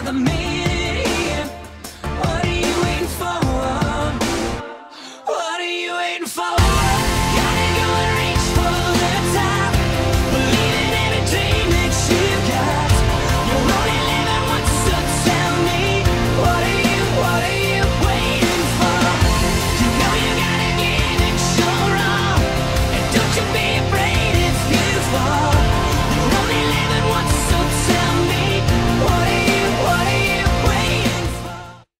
another minute. What are you waiting for? What are you waiting for?